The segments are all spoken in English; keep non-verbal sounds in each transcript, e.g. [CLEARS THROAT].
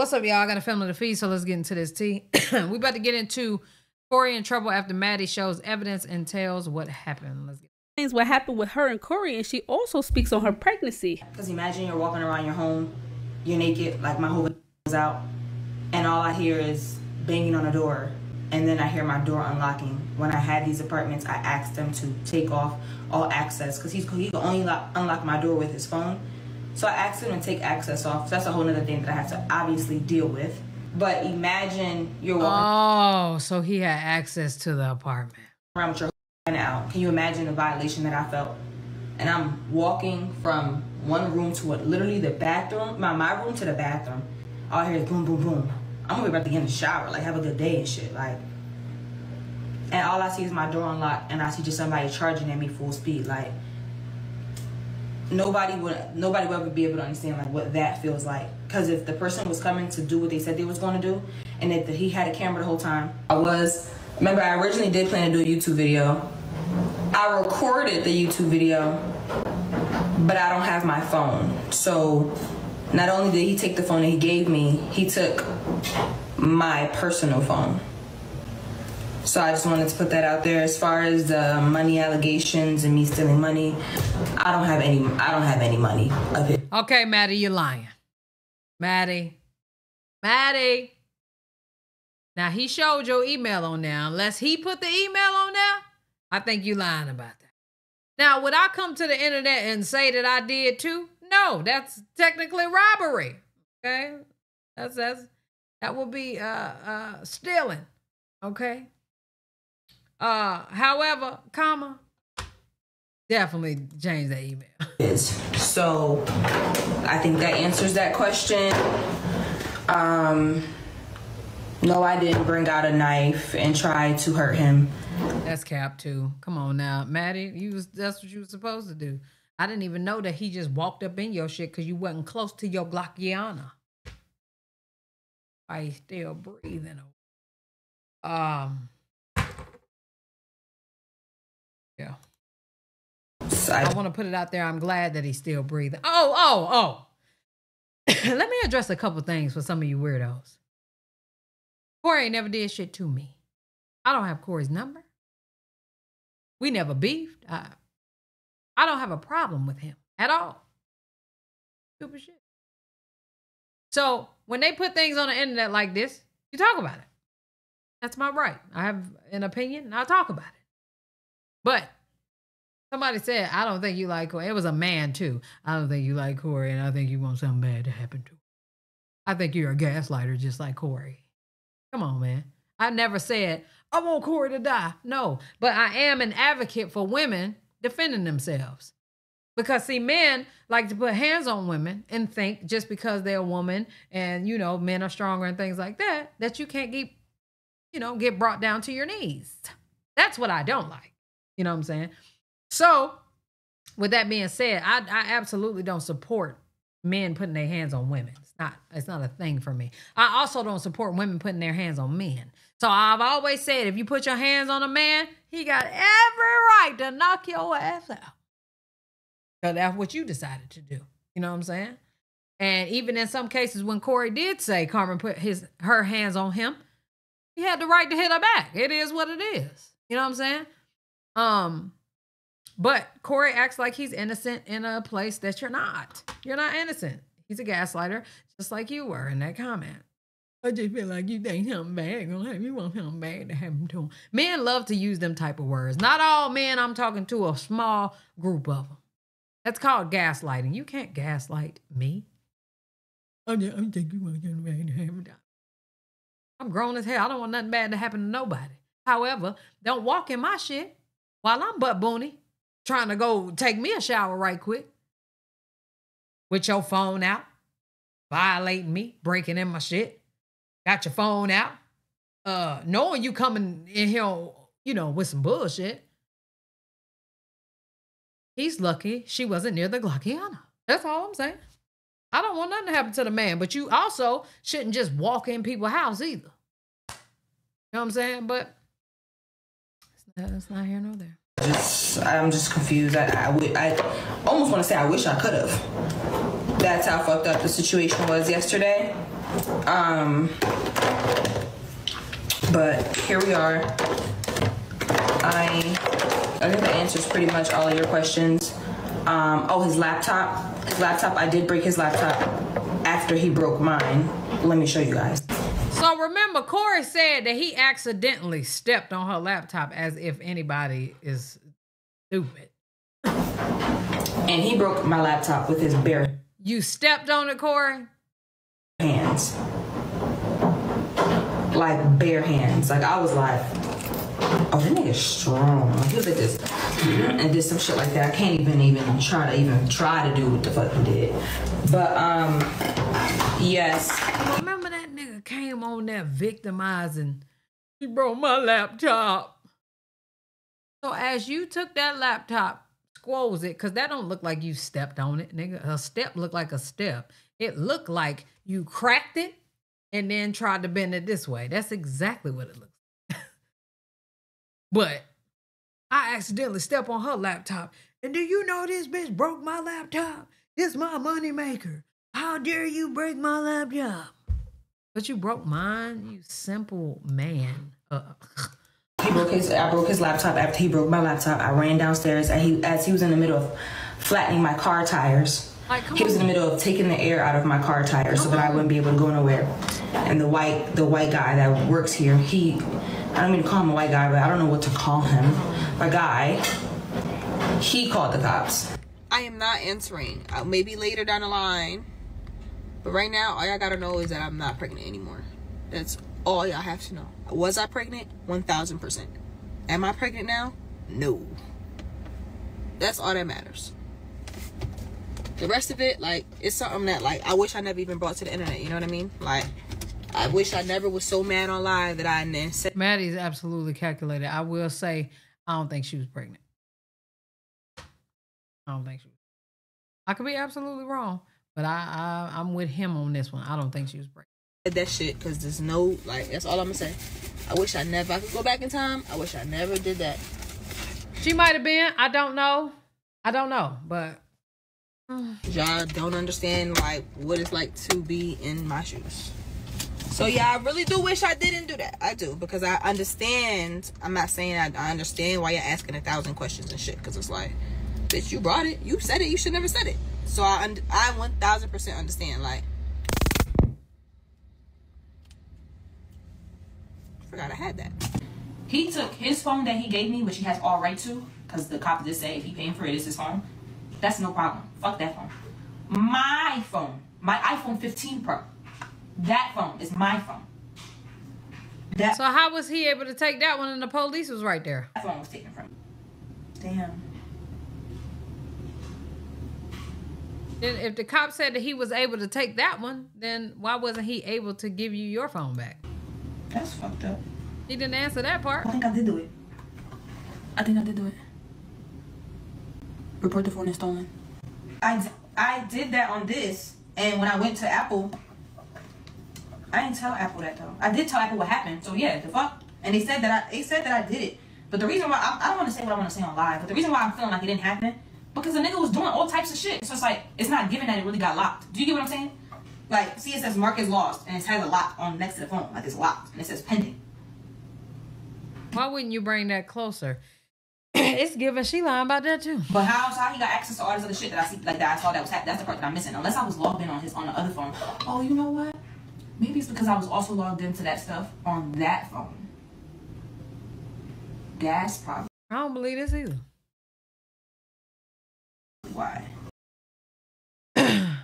What's up, y'all? I got a film of the feed, so let's get into this tea. [COUGHS] we about to get into Corey in trouble after Maddie shows evidence and tells what happened. Let's get Things what happened with her and Corey, and she also speaks on her pregnancy. Because imagine you're walking around your home, you're naked, like my whole is out, and all I hear is banging on a door, and then I hear my door unlocking. When I had these apartments, I asked them to take off all access because he's he can only lock, unlock my door with his phone. So I asked him to take access off. So that's a whole other thing that I have to obviously deal with. But imagine you're walking Oh, so he had access to the apartment. around with your now. Can you imagine the violation that I felt? And I'm walking from one room to what literally the bathroom, my my room to the bathroom. All I hear is boom, boom, boom. I'm gonna be about to get in the shower, like have a good day and shit, like. And all I see is my door unlocked, and I see just somebody charging at me full speed, like. Nobody would, nobody would ever be able to understand like what that feels like. Cause if the person was coming to do what they said they was going to do, and if he had a camera the whole time, I was. Remember, I originally did plan to do a YouTube video. I recorded the YouTube video, but I don't have my phone. So not only did he take the phone that he gave me, he took my personal phone. So I just wanted to put that out there. As far as the money allegations and me stealing money, I don't have any. I don't have any money of it. Okay, Maddie, you're lying. Maddie. Maddie. Now he showed your email on there. Unless he put the email on there, I think you're lying about that. Now, would I come to the internet and say that I did too? No, that's technically robbery. Okay? That's that's that would be uh uh stealing. Okay? Uh however, comma, definitely change that email. is. So I think that answers that question. Um, no, I didn't bring out a knife and try to hurt him. That's cap too. Come on now, Maddie. You was that's what you were supposed to do. I didn't even know that he just walked up in your shit because you wasn't close to your Glockiana. I still breathing. Um. I I, want to put it out there. I'm glad that he's still breathing. Oh, oh, oh. [COUGHS] Let me address a couple things for some of you weirdos. Corey never did shit to me. I don't have Corey's number. We never beefed. I, I don't have a problem with him at all. Stupid shit. So when they put things on the internet like this, you talk about it. That's my right. I have an opinion and I'll talk about it. But somebody said, I don't think you like Corey. It was a man too. I don't think you like Corey and I think you want something bad to happen to him. I think you're a gaslighter just like Corey. Come on, man. I never said, I want Corey to die. No, but I am an advocate for women defending themselves. Because see, men like to put hands on women and think just because they're a woman and you know men are stronger and things like that, that you can't get, you know, get brought down to your knees. That's what I don't like. You know what I'm saying? So, with that being said, I, I absolutely don't support men putting their hands on women. It's not it's not a thing for me. I also don't support women putting their hands on men. So I've always said if you put your hands on a man, he got every right to knock your ass out. Because that's what you decided to do. You know what I'm saying? And even in some cases when Corey did say Carmen put his her hands on him, he had the right to hit her back. It is what it is. You know what I'm saying? Um, but Corey acts like he's innocent in a place that you're not. You're not innocent. He's a gaslighter, just like you were in that comment. I just feel like you think something bad gonna happen. You want something bad to happen to him. Men love to use them type of words. Not all men. I'm talking to a small group of them. That's called gaslighting. You can't gaslight me. I just, I think you want something bad to happen. to I'm grown as hell. I don't want nothing bad to happen to nobody. However, don't walk in my shit while I'm butt boony trying to go take me a shower right quick with your phone out, violating me, breaking in my shit. Got your phone out, uh, knowing you coming in here, you know, with some bullshit. He's lucky she wasn't near the Glockiana. That's all I'm saying. I don't want nothing to happen to the man, but you also shouldn't just walk in people's house either. You know what I'm saying? But that's not here nor there. Just I'm just confused. I I, I almost want to say I wish I could have. That's how fucked up the situation was yesterday. Um, but here we are. I I think that answers pretty much all of your questions. Um, oh, his laptop. His laptop. I did break his laptop after he broke mine. Let me show you guys. Corey said that he accidentally stepped on her laptop as if anybody is stupid. And he broke my laptop with his bare You stepped on it, Corey? hands. Like bare hands. Like I was like, oh, that nigga's strong. Like, he was like this and did some shit like that. I can't even even try to even try to do what the fuck he did. But um, yes, Remember that nigga came on there victimizing. He broke my laptop. So as you took that laptop, squoze it, cause that don't look like you stepped on it, nigga. A step looked like a step. It looked like you cracked it and then tried to bend it this way. That's exactly what it looks like. but I accidentally stepped on her laptop. And do you know this bitch broke my laptop? This my moneymaker. How dare you break my laptop? But you broke mine, you simple man. Uh, he broke his. I broke his laptop after he broke my laptop. I ran downstairs and he as he was in the middle of flattening my car tires. Like, come he was in the middle of taking the air out of my car tires so that I wouldn't be able to go nowhere. And the white the white guy that works here, he I don't mean to call him a white guy, but I don't know what to call him. A guy. He called the cops. I am not answering. Uh, maybe later down the line. But right now, all y'all gotta know is that I'm not pregnant anymore. That's all y'all have to know. Was I pregnant? 1000%. Am I pregnant now? No. That's all that matters. The rest of it, like, it's something that, like, I wish I never even brought to the internet. You know what I mean? Like, I wish I never was so mad on live that I then said Maddie's absolutely calculated. I will say, I don't think she was pregnant. I don't think she was. I could be absolutely wrong, but I, I I'm with him on this one. I don't think she was pregnant. that shit because there's no, like, that's all I'm gonna say. I wish I never, I could go back in time. I wish I never did that. She might have been. I don't know. I don't know, but [SIGHS] y'all don't understand like what it's like to be in my shoes. So yeah, I really do wish I didn't do that. I do because I understand. I'm not saying I, I understand why you're asking a thousand questions and shit. Because it's like, bitch, you brought it, you said it, you should never said it. So I und- I one thousand percent understand. Like, forgot I had that. He took his phone that he gave me, which he has all right to, because the cop did say if he paying for it, it's his phone. That's no problem. Fuck that phone. My phone, my iPhone 15 Pro. That phone is my phone. That so how was he able to take that one and the police was right there? That phone was taken from me. Damn. Then if the cop said that he was able to take that one, then why wasn't he able to give you your phone back? That's fucked up. He didn't answer that part. I think I did do it. I think I did do it. Report the phone is stolen. I, d- I did that on this, and when I went to Apple, I didn't tell Apple that though. I did tell Apple what happened, so yeah, the fuck. And they said that I, they said that I did it. But the reason why I, I don't want to say what I want to say on live, but the reason why I'm feeling like it didn't happen because the nigga was doing all types of shit. So it's like it's not given that it really got locked. Do you get what I'm saying? Like, see, it says mark is lost, and it has a lock on next to the phone, like it's locked, and it says pending. Why wouldn't you bring that closer? [CLEARS THROAT] it's given she lying about that too. But how how he got access to all this other shit that I see like that I saw that was that's the part that I'm missing. Unless I was logged in on his on the other phone. Oh, you know what? Maybe it's because I was also logged into that stuff on that phone. That's probably I don't believe this either. Why. [CLEARS THROAT] I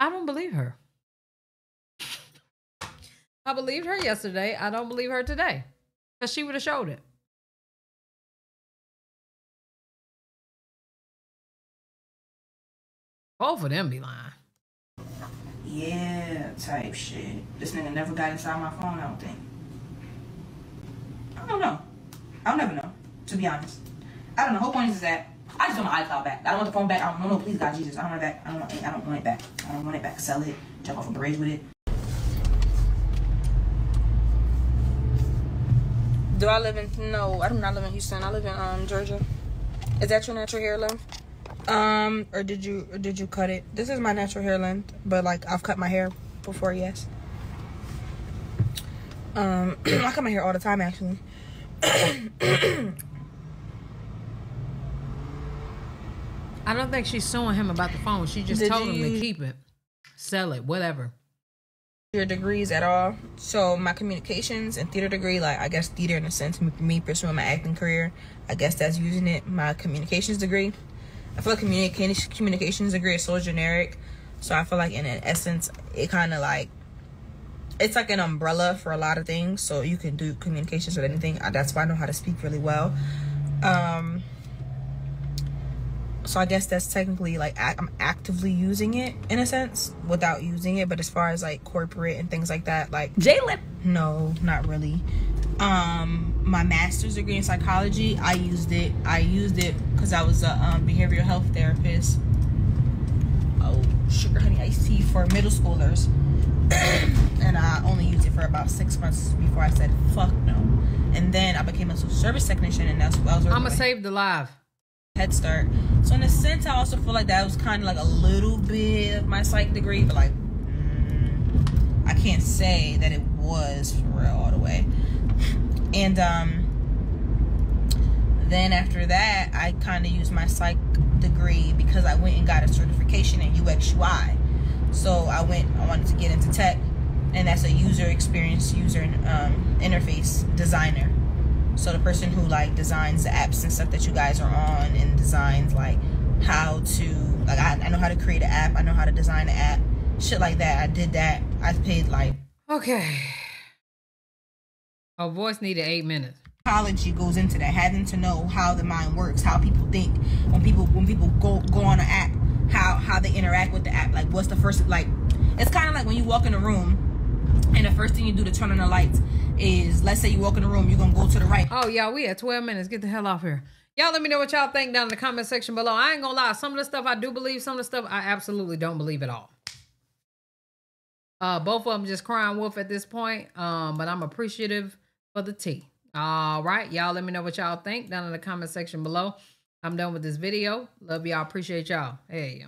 don't believe her. I believed her yesterday. I don't believe her today. Because she would have showed it. Both of them be lying. Yeah, type shit. This nigga never got inside my phone. I don't think. I don't know. I'll never know. To be honest, I don't know. Whole point is that I just want my iCloud back. I don't want the phone back. I don't know. Please, God, Jesus, I don't want it back. I don't want. I don't want it back. I don't want it back. Sell it. Jump off a bridge with it. Do I live in? No, I do not live in Houston. I live in um Georgia. Is that your natural hair length? Um, or did you or did you cut it? This is my natural hair length, but like I've cut my hair before. Yes. Um, [CLEARS THROAT] I come in here all the time actually. [CLEARS THROAT] I don't think she's suing him about the phone. She just Did told him to keep it, sell it, whatever. Your degrees at all? So my communications and theater degree, like I guess theater in a sense, me pursuing my acting career, I guess that's using it. My communications degree, I feel like communication communications degree is so generic. So I feel like in an essence, it kind of like it's like an umbrella for a lot of things. So you can do communications with anything. Uh, That's why I know how to speak really well. Um, so I guess that's technically like I'm actively using it in a sense without using it. But as far as like corporate and things like that, like Jalen. no, not really. Um, my master's degree in psychology, I used it. I used it because I was a um, behavioral health therapist. Oh, sugar honey iced tea for middle schoolers, [COUGHS] and I only used it for about six months before I said fuck no. And then I became a social service technician, and that's what I was. working I'ma save the live. Head Start. So in a sense, I also feel like that was kind of like a little bit of my psych degree, but like mm, I can't say that it was for real all the way. And um, then after that, I kind of used my psych degree because I went and got a certification in UX UI. So I went. I wanted to get into tech, and that's a user experience, user um, interface designer. So the person who like designs the apps and stuff that you guys are on and designs like how to like I, I know how to create an app, I know how to design an app, shit like that. I did that. I've paid like Okay. Her voice needed eight minutes. psychology goes into that, having to know how the mind works, how people think when people when people go go on an app, how how they interact with the app. Like what's the first like it's kinda like when you walk in a room and the first thing you do to turn on the lights is let's say you walk in the room, you're gonna go to the right. Oh, y'all, we at 12 minutes. Get the hell off here. Y'all let me know what y'all think down in the comment section below. I ain't gonna lie. Some of the stuff I do believe, some of the stuff I absolutely don't believe at all. Uh, both of them just crying wolf at this point. Um, but I'm appreciative for the tea. All right, y'all let me know what y'all think down in the comment section below. I'm done with this video. Love y'all. Appreciate y'all. Hey.